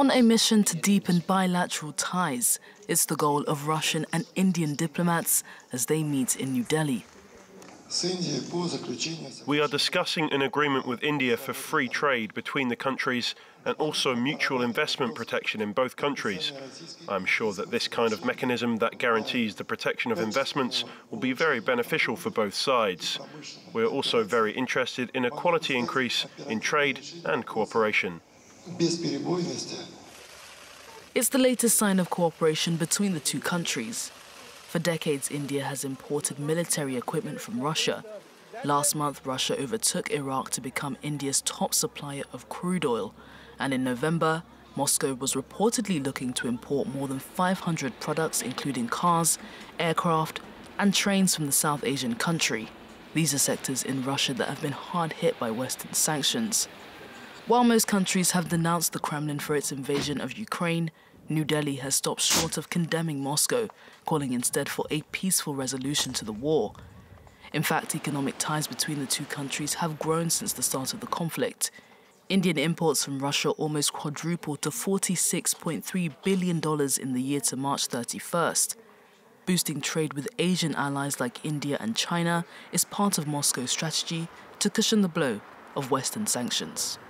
On a mission to deepen bilateral ties, it's the goal of Russian and Indian diplomats as they meet in New Delhi. We are discussing an agreement with India for free trade between the countries and also mutual investment protection in both countries. I'm sure that this kind of mechanism that guarantees the protection of investments will be very beneficial for both sides. We're also very interested in a quality increase in trade and cooperation. It's the latest sign of cooperation between the two countries. For decades, India has imported military equipment from Russia. Last month, Russia overtook Iraq to become India's top supplier of crude oil. And in November, Moscow was reportedly looking to import more than 500 products, including cars, aircraft, and trains from the South Asian country. These are sectors in Russia that have been hard hit by Western sanctions. While most countries have denounced the Kremlin for its invasion of Ukraine, New Delhi has stopped short of condemning Moscow, calling instead for a peaceful resolution to the war. In fact, economic ties between the two countries have grown since the start of the conflict. Indian imports from Russia almost quadrupled to $46.3 billion in the year to March 31st. Boosting trade with Asian allies like India and China is part of Moscow's strategy to cushion the blow of Western sanctions.